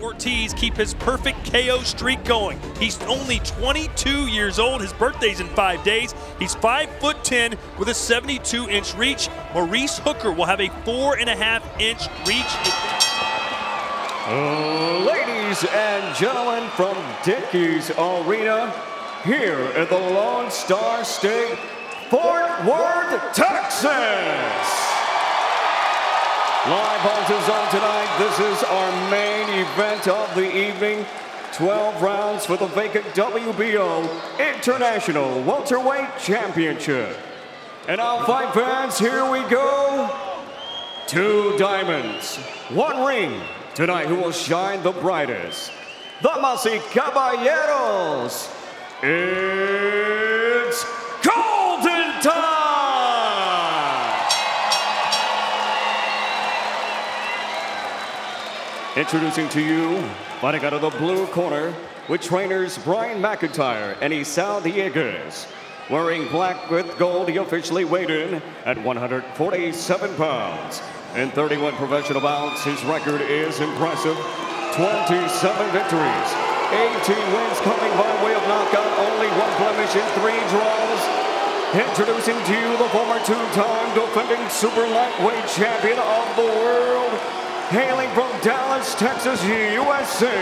Ortiz keep his perfect KO streak going. He's only 22 years old. His birthday's in five days. He's 5 foot 10 with a 72 inch reach. Maurice Hooker will have a four and a half inch reach. Ladies and gentlemen from Dickies Arena, here at the Lone Star State, Fort Worth, Texas. Live on DAZN tonight, this is our main event of the evening. 12 rounds for the vacant WBO International Welterweight Championship. And now, fight fans, here we go. Two diamonds, one ring. Tonight, who will shine the brightest? The y caballeros, Introducing to you, fighting out of the blue corner, with trainers Brian McIntyre and Isao Dieguez. Wearing black with gold, he officially weighed in at 147 pounds. In 31 professional bouts, his record is impressive. 27 victories, 18 wins coming by way of knockout, only one blemish in three draws. Introducing to you the former two-time defending super lightweight champion of the world, hailing from Dallas, Texas, USA.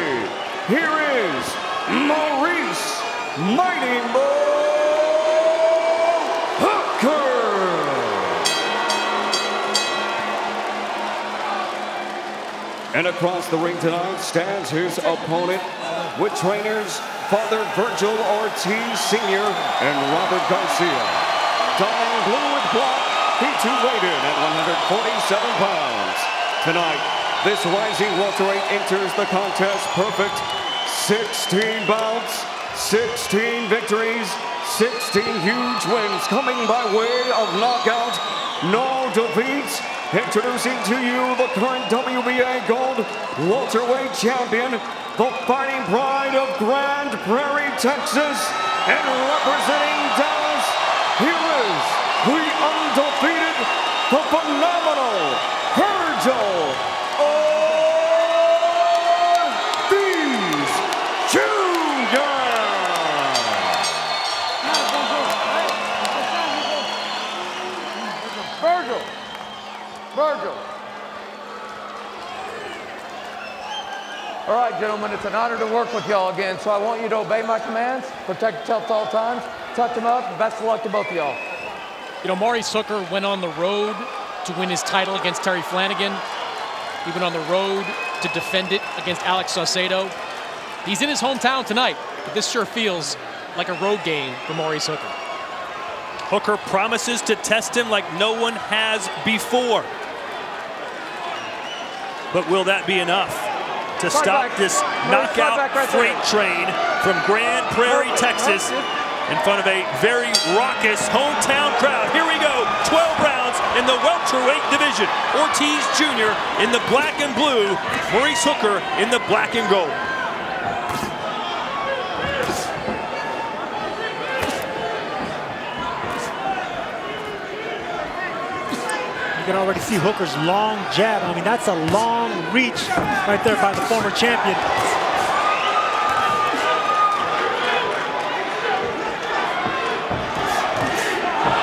Here is Maurice Mighty Mo Hooker. And across the ring tonight stands his opponent with trainers Father Vergil Ortiz Sr. and Robert Garcia. Donning blue with black, he too weighed in at 147 pounds. Tonight, this rising welterweight enters the contest perfect. 16 bouts, 16 victories, 16 huge wins coming by way of knockout, no defeats. Introducing to you the current WBA Gold welterweight champion, the fighting pride of Grand Prairie, Texas, and representing Dallas, here is the undefeated, gentlemen, it's an honor to work with y'all again, so I want you to obey my commands, protect yourself at all times, touch them up, best of luck to both of y'all. You know, Maurice Hooker went on the road to win his title against Terry Flanagan. He went on the road to defend it against Alex Saucedo. He's in his hometown tonight, but this sure feels like a road game for Maurice Hooker. Hooker promises to test him like no one has before. But will that be enough to Fight stop back. this knockout back right freight train from Grand Prairie, Texas, in front of a very raucous hometown crowd? Here we go, 12 rounds in the welterweight division. Ortiz Jr. in the black and blue, Maurice Hooker in the black and gold. Can already see Hooker's long jab. I mean, that's a long reach right there by the former champion.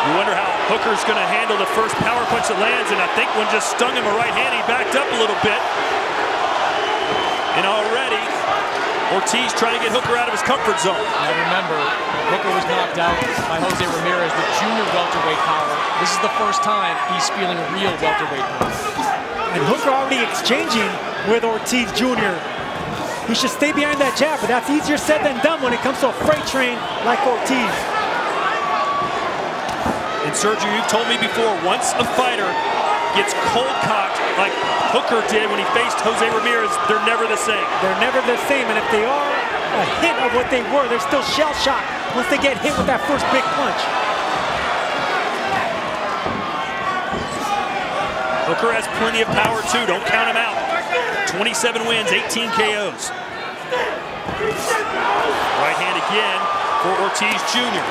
You wonder how Hooker's going to handle the first power punch that lands, and I think one just stung him a right hand. He backed up a little bit. And already, Ortiz trying to get Hooker out of his comfort zone. Now remember, Hooker was knocked out by Jose Ramirez with junior welterweight power. This is the first time he's feeling real welterweight power. And Hooker already exchanging with Ortiz Jr. He should stay behind that jab, but that's easier said than done when it comes to a freight train like Ortiz. And Sergio, you've told me before, once a fighter gets cold cocked like Hooker did when he faced Jose Ramirez, they're never the same. They're never the same, and if they are a hint of what they were, they're still shell-shocked once they get hit with that first big punch. Hooker has plenty of power too, don't count him out. 27 wins, 18 KOs. Right hand again for Ortiz Jr.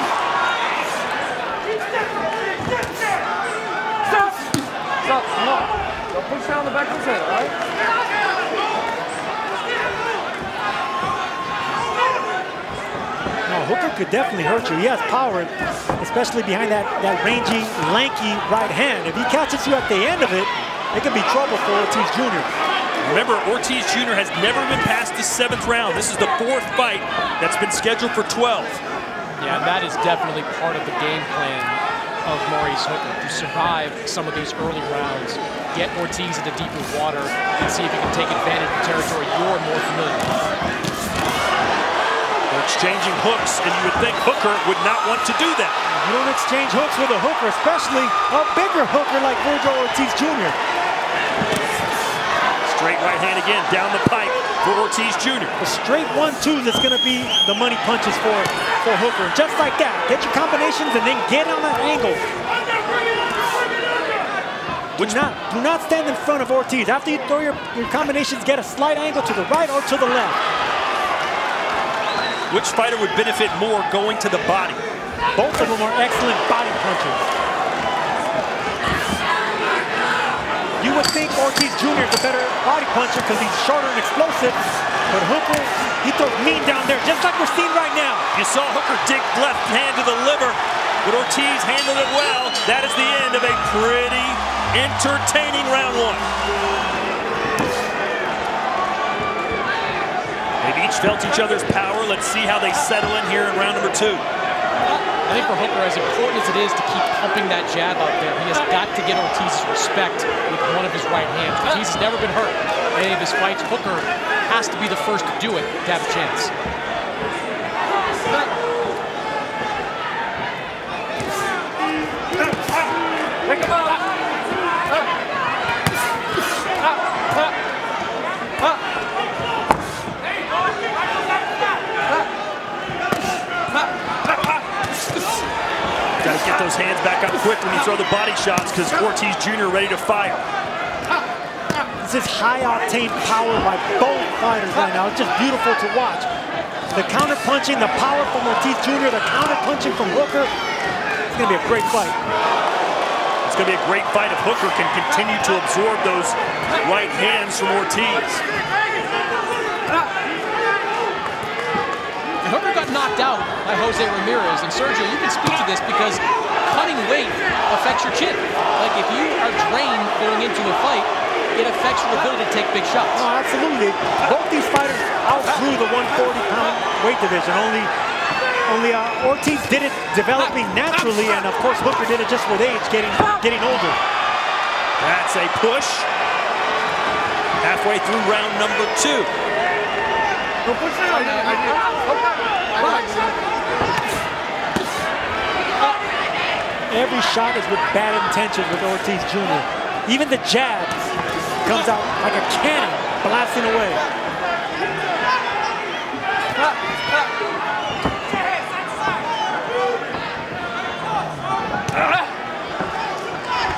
Push down the back of his head. Hooker could definitely hurt you. He has power, especially behind that, that rangy, lanky right hand. If he catches you at the end of it, it could be trouble for Ortiz Jr. Remember, Ortiz Jr. has never been past the seventh round. This is the fourth fight that's been scheduled for 12. Yeah, that is definitely part of the game plan of Maurice Hooker to survive some of these early rounds, get Ortiz into deeper water, and see if he can take advantage of territory you're more familiar with. They're exchanging hooks, and you would think Hooker would not want to do that. You don't exchange hooks with a hooker, especially a bigger hooker like Vergil Ortiz Jr. Straight right hand again, down the pipe for Ortiz Jr. The straight one-two that's going to be the money punches for, for Hooker. Just like that, get your combinations and then get on that angle. Which Do not, do not stand in front of Ortiz. After you throw your, your combinations, get a slight angle to the right or to the left. Which fighter would benefit more going to the body? Both of them are excellent body punchers. You would think Ortiz Jr. is a better body puncher because he's shorter and explosive, but Hooker, he throws mean down there, just like we're seeing right now. You saw Hooker dig left hand to the liver, but Ortiz handled it well. That is the end of a pretty entertaining round one. They've each felt each other's power. Let's see how they settle in here in round number two. I think for Hooker, as important as it is to keep pumping that jab out there, he has got to get Ortiz's respect with one of his right hands. Ortiz has never been hurt any of his fights. Hooker has to be the first to do it to have a chance. Got to get those hands back up quick when you throw the body shots because Ortiz Jr. ready to fire. This is high-octane power by both fighters right now. It's just beautiful to watch. The counter-punching, the power from Ortiz Jr., the counter-punching from Hooker. It's going to be a great fight. It's going to be a great fight if Hooker can continue to absorb those right hands from Ortiz. And Hooker got knocked out by Jose Ramirez. And Sergio, you can speak to this because cutting weight affects your chin. Like if you are drained going into a fight, it affects your ability to take big shots. Oh, absolutely. Both these fighters outgrew the 140-pound weight division. Only, only uh, Ortiz did it developing naturally, and of course Hooker did it just with age, getting getting older. That's a push. Halfway through round number two. Every shot is with bad intentions with Ortiz Jr. Even the jab comes out like a cannon, blasting away.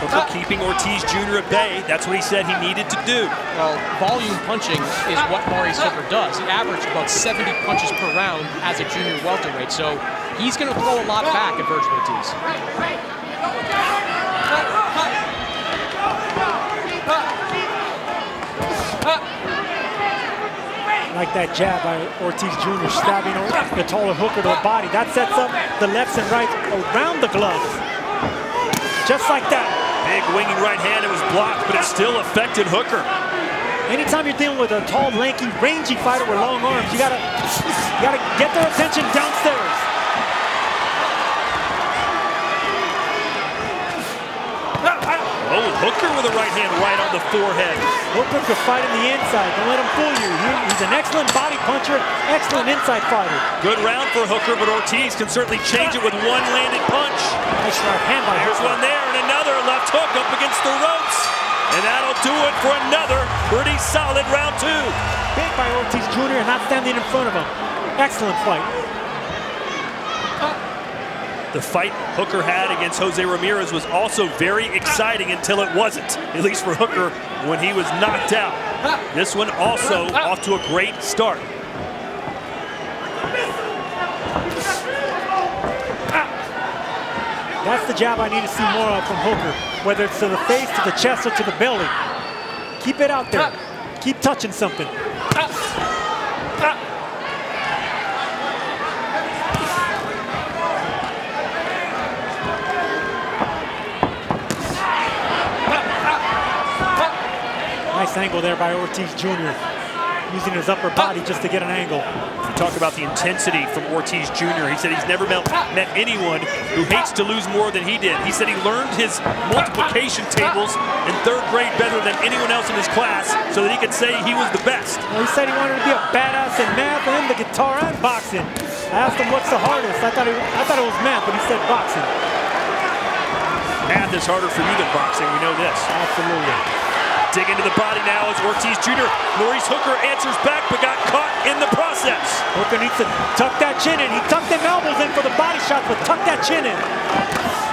Hooker keeping Ortiz Jr. at bay. That's what he said he needed to do. Well, volume punching is what Maurice Hooker does. He averaged about 70 punches per round as a junior welterweight, so he's going to throw a lot back at Vergil Ortiz. Like that jab by Ortiz Jr. stabbing the taller Hooker to the body. That sets up the lefts and rights around the gloves. Just like that. Big winging right hand. It was blocked, but it still affected Hooker. Anytime you're dealing with a tall, lanky, rangy fighter with long arms, you gotta, you gotta get their attention downstairs. Oh, Hooker with a right hand right on the forehead. Hooker could fight in the inside. Don't let him fool you. He- he's an excellent body puncher, excellent inside fighter. Good round for Hooker, but Ortiz can certainly change it with one landed punch. Nice right hand by There's Hooker. one there and another left hook up against the ropes. And that'll do it for another pretty solid round two. Big by Ortiz Jr. and not standing in front of him. Excellent fight. The fight Hooker had against Jose Ramirez was also very exciting until it wasn't, at least for Hooker when he was knocked out. This one also off to a great start. That's the jab I need to see more of from Hooker, whether it's to the face, to the chest, or to the belly. Keep it out there. Keep touching something. Nice angle there by Ortiz Jr. Using his upper body just to get an angle. You talk about the intensity from Ortiz Jr. He said he's never met, met anyone who hates to lose more than he did. He said he learned his multiplication tables in third grade better than anyone else in his class so that he could say he was the best. Well, he said he wanted to be a badass in math and the guitar and boxing. I asked him what's the hardest. I thought, he, I thought it was math, but he said boxing. Math is harder for you than boxing. We know this. Absolutely. Dig into the body now as Ortiz Jr. Maurice Hooker answers back but got caught in the process. Hooker needs to tuck that chin in. He tucked them elbows in for the body shot, but tuck that chin in.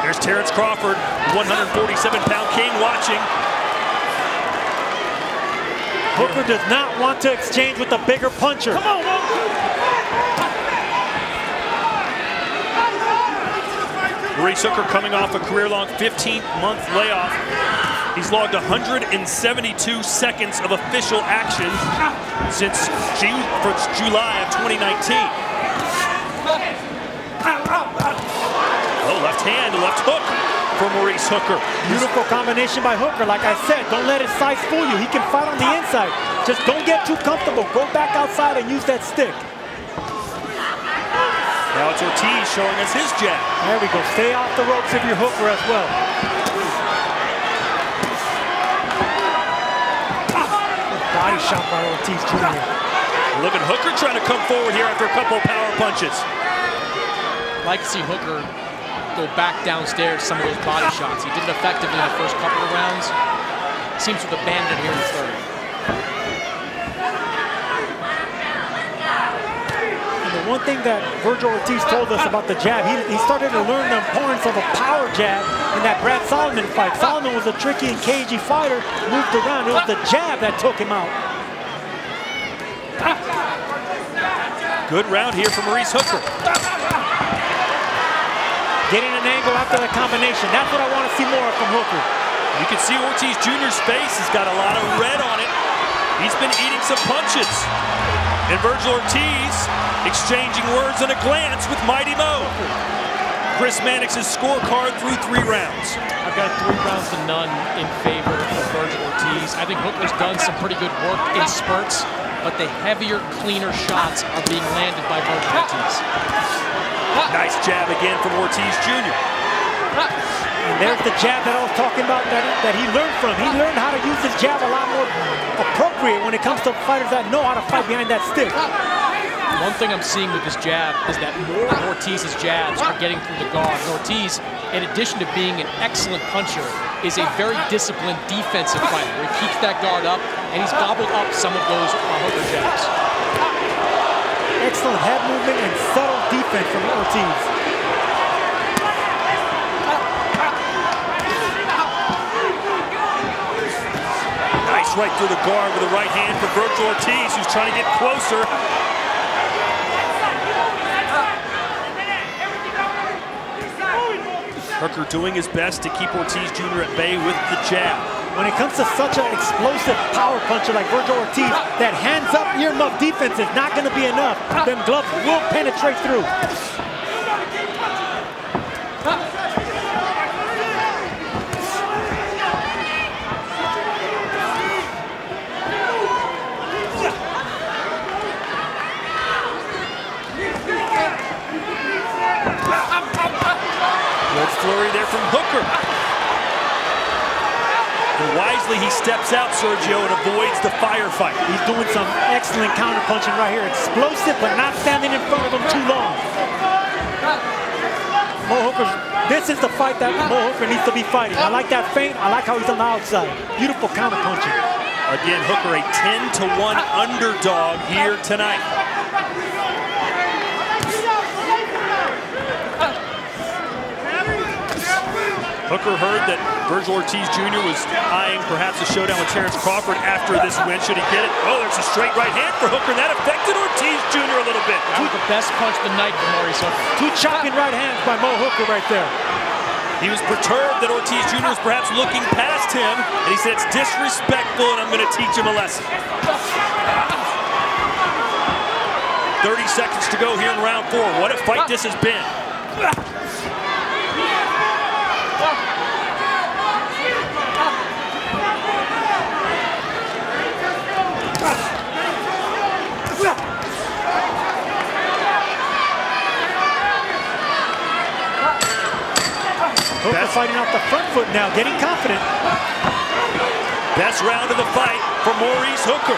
There's Terrence Crawford, 147-pound king watching. Hooker does not want to exchange with the bigger puncher. Come on, Maurice Hooker coming off a career-long 15-month layoff He's logged 172 seconds of official action since June, July of 2019. Oh, left hand, left hook for Maurice Hooker. Beautiful combination by Hooker. Like I said, don't let his size fool you. He can fight on the inside. Just don't get too comfortable. Go back outside and use that stick. Now it's Ortiz showing us his jab. There we go. Stay off the ropes if you're Hooker as well. Body shot by Ortiz Jr. Look at Hooker trying to come forward here after a couple of power punches. I'd like to see Hooker go back downstairs some of those body shots. He did it effectively in the first couple of rounds. Seems to have abandoned here in the third. One thing that Vergil Ortiz told us about the jab, he, he started to learn the importance of a power jab in that Brad Solomon fight. Solomon was a tricky and cagey fighter, moved around. It was the jab that took him out. Good round here for Maurice Hooker. Getting an angle after the combination. That's what I want to see more of from Hooker. You can see Ortiz Jr.'s face has got a lot of red on it. He's been eating some punches. And Vergil Ortiz exchanging words and a glance with Mighty Mo. Chris Mannix's scorecard through three rounds. I've got three rounds to none in favor of Vergil Ortiz. I think Hooker's done some pretty good work in spurts, but the heavier, cleaner shots are being landed by Vergil Ortiz. Nice jab again from Ortiz Jr. And there's the jab that I was talking about that, that he learned from. He learned how to use his jab a lot more appropriate when it comes to fighters that know how to fight behind that stick. One thing I'm seeing with this jab is that more Ortiz's jabs are getting through the guard. Ortiz, in addition to being an excellent puncher, is a very disciplined defensive fighter where he keeps that guard up and he's gobbled up some of those uh, Hooker jabs. Excellent head movement and subtle defense from Ortiz. Nice right through the guard with a right hand for Vergil Ortiz, who's trying to get closer. Hooker doing his best to keep Ortiz Jr. at bay with the jab. When it comes to such an explosive power puncher like Vergil Ortiz, that hands-up earmuff defense is not going to be enough. Them gloves will penetrate through. Flurry there from Hooker. And wisely, he steps out, Sergio, and avoids the firefight. He's doing some excellent counterpunching right here. Explosive, but not standing in front of him too long. Mo Hooker, this is the fight that Mo Hooker needs to be fighting. I like that feint. I like how he's on the outside. Beautiful counterpunching. Again, Hooker a 10 to 1 underdog here tonight. Hooker heard that Vergil Ortiz Jr. was eyeing perhaps a showdown with Terrence Crawford after this win. Should he get it? Oh, there's a straight right hand for Hooker. And that affected Ortiz Jr. a little bit. That was the best punch of the night for Maurice Hooker. Two chopping right hands by Mo Hooker right there. He was perturbed that Ortiz Jr. was perhaps looking past him, and he said it's disrespectful, and I'm going to teach him a lesson. 30 seconds to go here in round four. What a fight this has been. Hooker fighting off the front foot now, getting confident. Best round of the fight for Maurice Hooker.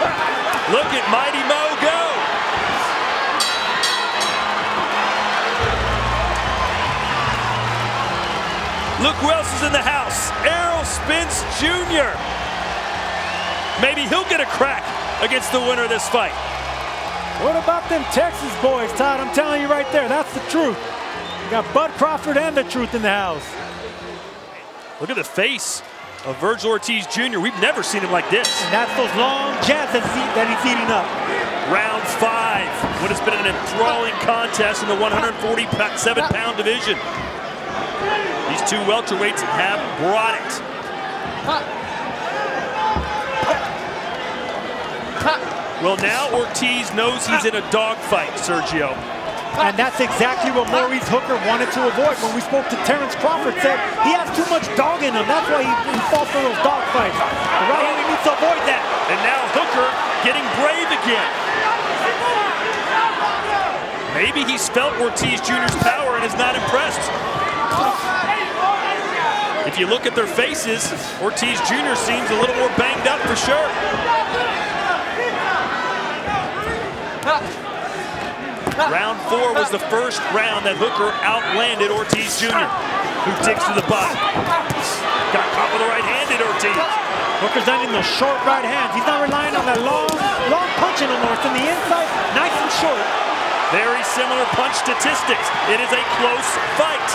Look at Mighty Mo go. Look who else is in the house. Errol Spence Jr. Maybe he'll get a crack against the winner of this fight. What about them Texas boys, Todd? I'm telling you right there, that's the truth. You got Bud Crawford and the truth in the house. Look at the face of Vergil Ortiz Jr. We've never seen him like this. And that's those long jabs that he's, that he's eating up. Round five. What has been an enthralling contest in the 147-pound division. These two welterweights have brought it. Well, now Ortiz knows he's in a dogfight, Sergio. And that's exactly what Maurice Hooker wanted to avoid. When we spoke to Terrence Crawford, said he has too much dog in him. That's why he, he fought for those dog fights. The right hand, needs to avoid that. And now Hooker getting brave again. Maybe he's felt Ortiz Jr.'s power and is not impressed. If you look at their faces, Ortiz Jr. seems a little more banged up for sure. Round four was the first round that Hooker outlanded Ortiz Jr., who digs to the bottom. Got caught with a right-handed Ortiz. Hooker's landing those short right hands. He's not relying on that long, long punch anymore. It's in the inside, nice and short. Very similar punch statistics. It is a close fight.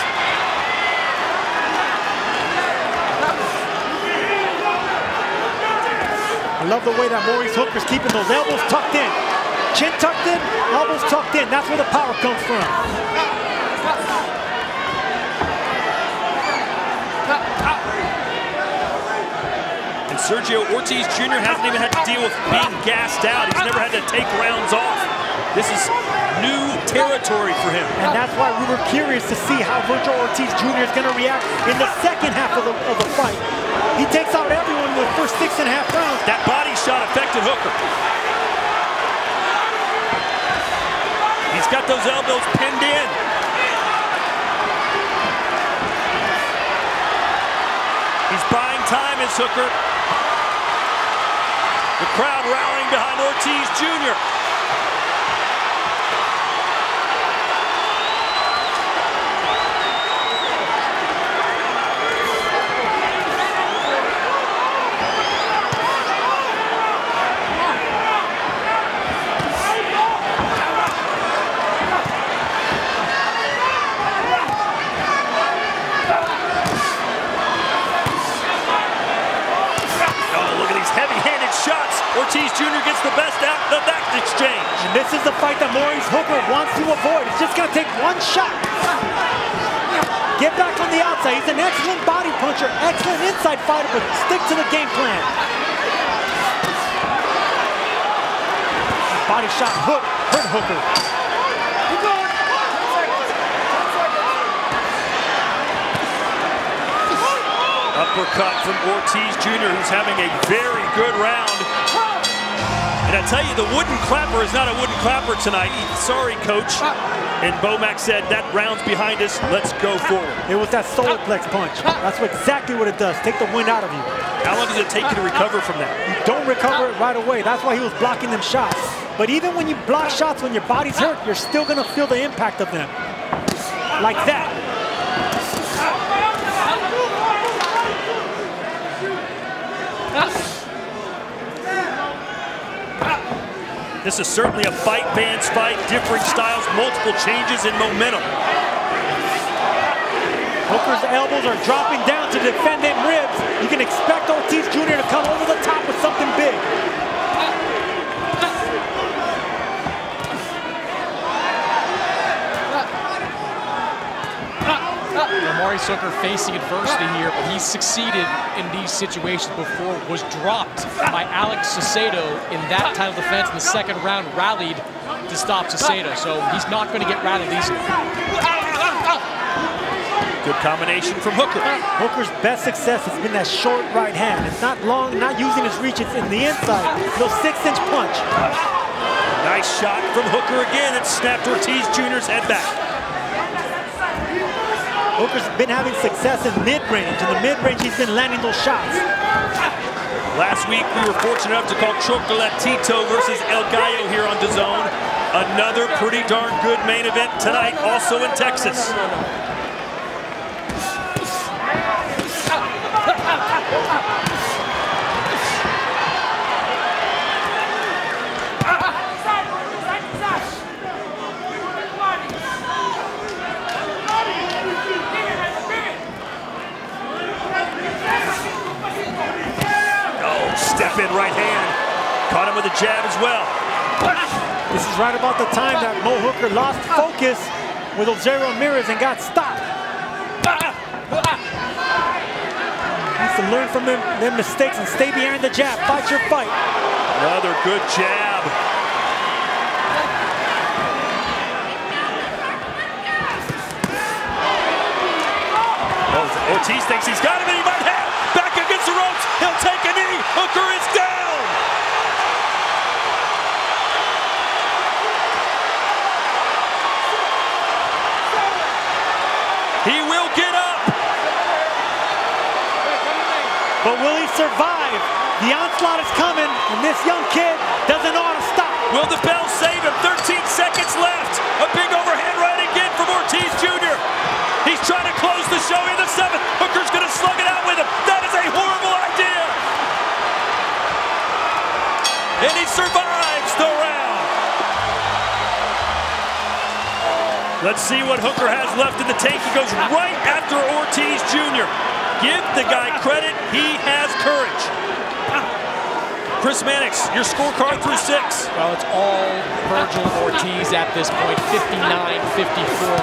I love the way that Maurice Hooker's keeping those elbows tucked in. Chin tucked in, elbows tucked in. That's where the power comes from. And Sergio Ortiz Jr. hasn't even had to deal with being gassed out. He's never had to take rounds off. This is new territory for him. And that's why we were curious to see how Vergil Ortiz Jr. is going to react in the second half of the, of the fight. He takes out everyone in the first six and a half rounds. That body shot affected Hooker. He's got those elbows pinned in. He's buying time as Hooker. The crowd rallying behind Ortiz Jr. Oh, look at these heavy-handed shots. Ortiz Jr. gets the best out of that exchange. And this is the fight that Maurice Hooker wants to avoid. He's just going to take one shot. Get back on the outside. He's an excellent body puncher, excellent inside fighter, but stick to the game plan. Body shot hook, hurt Hooker. Uppercut from Ortiz Jr., who's having a very good round. And I tell you, the wooden clapper is not a wooden clapper tonight. Sorry, coach. Ah. And Bomac said, that round's behind us. Let's go ah. forward. It was that solar ah. plex punch. That's exactly what it does. Take the wind out of you. How long does it take you to recover from that? You don't recover it right away. That's why he was blocking them shots. But even when you block shots when your body's hurt, you're still gonna feel the impact of them. Like that. This is certainly a fight fans fight, differing styles, multiple changes in momentum. Hooker's elbows are dropping down to defend them ribs. You can expect Ortiz Jr. to come over the top with something big. Maurice Hooker facing adversity here, but he's succeeded in these situations before. Was dropped by Alex Saucedo in that title defense in the second round, rallied to stop Saucedo. So he's not going to get rattled easily. Good combination from Hooker. Hooker's best success has been that short right hand. It's not long, not using his reach, it's in the inside. No six-inch punch. Nice shot from Hooker again. It snapped Ortiz Jr.'s head back. Hooker's been having success in mid-range. In the mid-range, he's been landing those shots. Last week, we were fortunate enough to call Chocolatito versus El Gallo here on DAZN. Another pretty darn good main event tonight, also in Texas. Oh, step in right hand. Caught him with a jab as well. This is right about the time that Mo Hooker lost focus with Jose Ramirez and got stopped. Needs to learn from them, their mistakes and stay behind the jab. Fight your fight. Another good jab. Oh, Ortiz thinks he's got him and he might Hooker is down. He will get up. But will he survive? The onslaught is coming, and this young kid doesn't know how to stop. Will the bell save him? 13 seconds left. A big overhand right again from Ortiz Jr. He's trying to close the show in the seventh. Hooker's going to slug it out with him. That is a horrible idea. And he survives the round. Let's see what Hooker has left in the tank. He goes right after Ortiz Jr. Give the guy credit. He has courage. Chris Mannix, your scorecard through six. Well, it's all Vergil Ortiz at this point, 59-54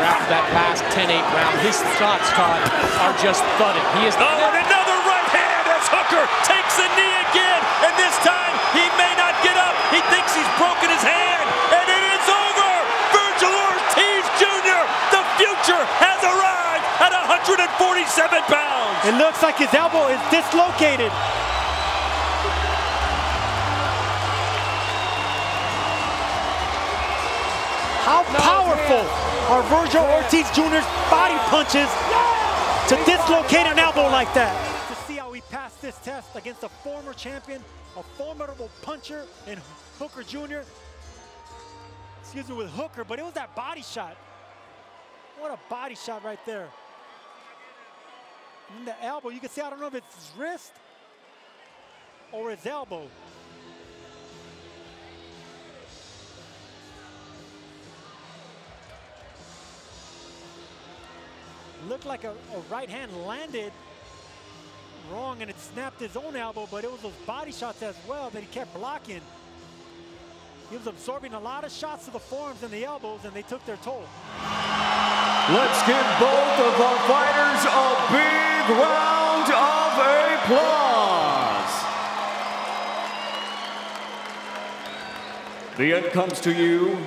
after that last 10-8 round. His shots, Todd, are just thudding. He is Oh, and another right hand as Hooker takes a knee again. And this time, he may not get up. He thinks he's broken his hand. And it is over. Vergil Ortiz Jr., the future has arrived at 147 pounds. It looks like his elbow is dislocated. How powerful are Vergil Ortiz Jr.'s body punches to dislocate an elbow like that? This test against a former champion, a formidable puncher in Hooker Jr. Excuse me, with Hooker, but it was that body shot. What a body shot right there. And the elbow, you can see, I don't know if it's his wrist or his elbow. Looked like a, a right hand landed wrong and it snapped his own elbow, but it was those body shots as well that he kept blocking. He was absorbing a lot of shots to the forearms and the elbows, and they took their toll. Let's give both of our fighters a big round of applause. The end comes to you.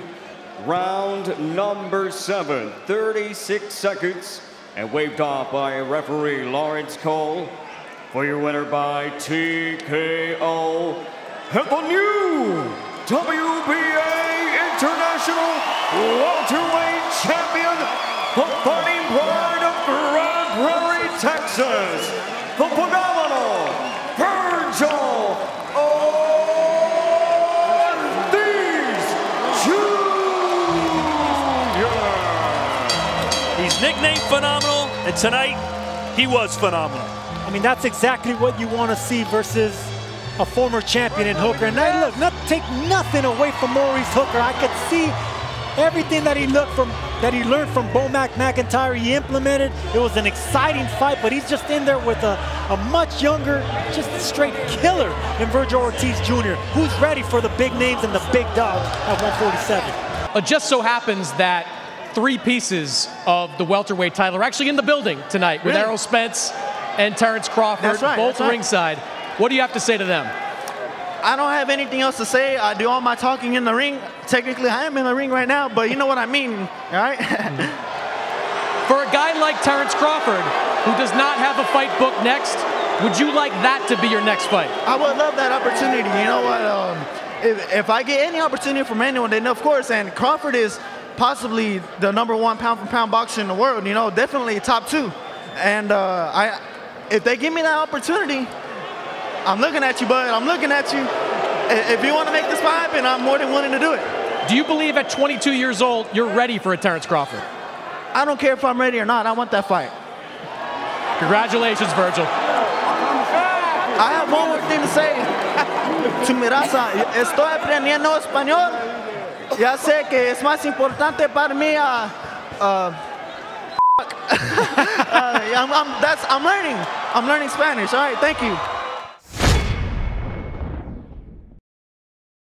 Round number seven, 36 seconds, and waved off by referee Laurence Cole for your winner by TKO. And the new WBA International Welterweight Champion, the fighting pride of Grand Prairie, Texas, the phenomenal Vergil Ortiz Jr. He's nicknamed Phenomenal, and tonight, he was phenomenal. I mean, that's exactly what you want to see versus a former champion in Hooker. And I look, not take nothing away from Maurice Hooker. I could see everything that he looked from, that he learned from Bomac McIntyre. He implemented. It was an exciting fight, but he's just in there with a, a much younger, just straight killer in Vergil Ortiz Jr., who's ready for the big names and the big dogs at 147. It just so happens that three pieces of the welterweight title are actually in the building tonight with Really? Errol Spence and Terrence Crawford, right, both right. ringside. What do you have to say to them? I don't have anything else to say. I do all my talking in the ring. Technically, I am in the ring right now, but you know what I mean, all right? For a guy like Terrence Crawford, who does not have a fight booked next, would you like that to be your next fight? I would love that opportunity. You know what? Um, if, if I get any opportunity from anyone, then of course, and Crawford is possibly the number one pound for pound boxer in the world. You know, definitely top two. And uh, I, if they give me that opportunity, I'm looking at you, bud. I'm looking at you. If you want to make this fight happen, I'm more than willing to do it. Do you believe at 22 years old you're ready for a Terrence Crawford? I don't care if I'm ready or not. I want that fight. Congratulations, Vergil. I have one more thing to say to mi raza. Estoy aprendiendo español. Ya sé que es más importante para mí. Uh, uh, I'm, I'm, that's, I'm learning. I'm learning Spanish. All right, thank you.